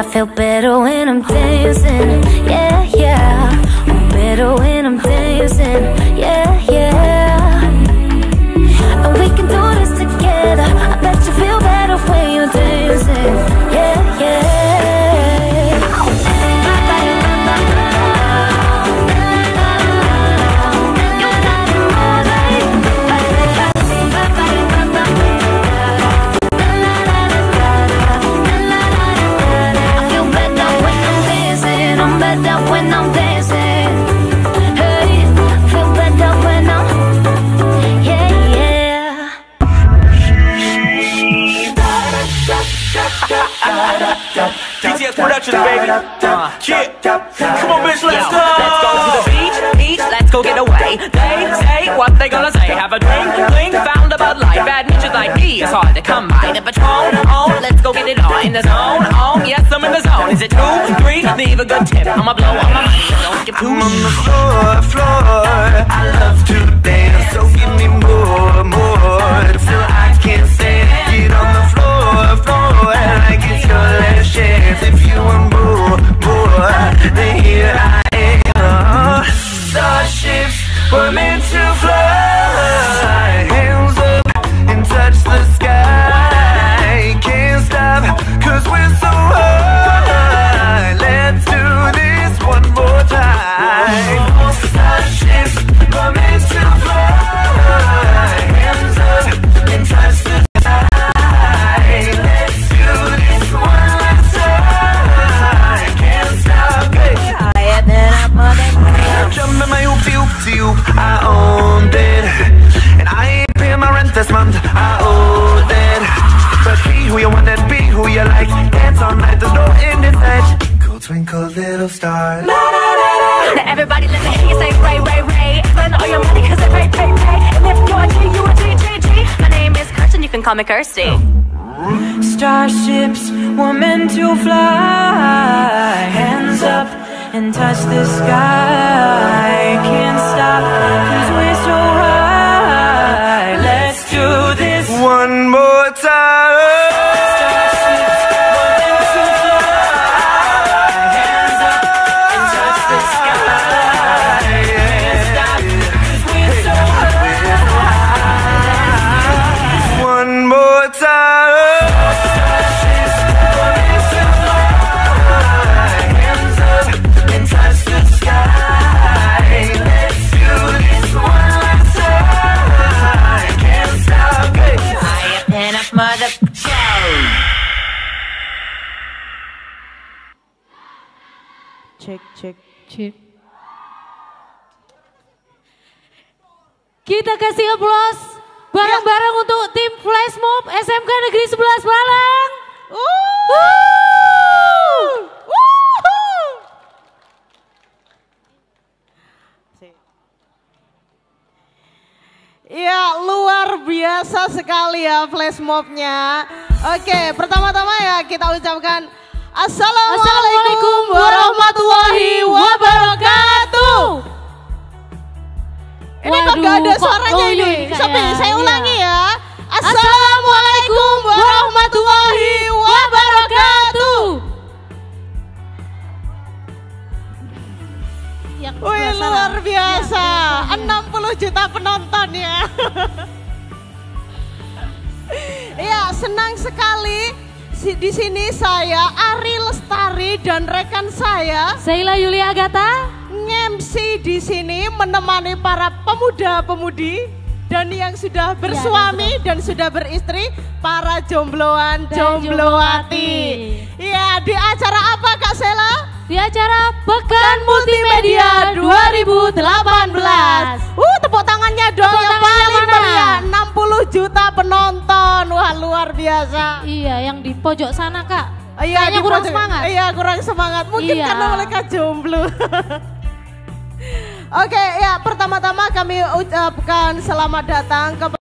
I feel better when I'm dancing. Yeah, yeah. I'm better when I'm dancing. Yeah, Baby. Uh, yeah. Come on, bitch, let's Yo, go. Let's go to the beach, beach, let's go get away. They say what they gonna say. Have a drink, drink, found a life. Bad bitches like me, it's hard to come by. The Patron, oh, let's go get it on. In the zone, oh, yes, I'm in the zone. Is it two, three? Leave a good tip. I'ma blow all my money, don't give two I'm on the floor, floor. Twinkle little star Now everybody let me hear you say Ray, Ray, Ray Spend all your money cause it pay, pay, pay And if you're a G, you a G, G, G My name is Kirsten, you can call me Kirsty Starships were meant to fly. Hands up and touch the sky. Can't stop, cause we're so high. Mother. Cek, cek. Cip. Kita kasih aplaus bareng-bareng untuk tim Flash Mob SMK Negeri 11 Malang. Luar biasa sekali ya flash mobnya. Oke pertama-tama ya kita ucapkan Assalamualaikum, Assalamualaikum warahmatullahi wabarakatuh. Ini kok Waduh, gak ada kok- suaranya oh, ini? Sampai iya. saya Iya. ulangi ya. Assalamualaikum warahmatullahi wabarakatuh. Yang Wih luar biasa, Iya, iya. 60 juta penonton ya. Senang sekali di sini saya Ari Lestari dan rekan saya Saila Yulia Agata. ngemsi di sini menemani para pemuda-pemudi dan yang sudah bersuami dan sudah beristri, para jombloan, Dan jomblowati. Iya, di acara apa Kak Sela? Di acara Pekan Multimedia 2018. Uh, tepuk tangannya dong Tepuk yang tangannya paling meriah. 60 juta penonton. Wah, luar biasa. Iya, yang di pojok sana kak. Iya, Kayaknya kurang pojok- semangat. Iya, kurang semangat. Mungkin Iya. karena mereka jomblo. Oke, ya pertama-tama kami ucapkan selamat datang kepada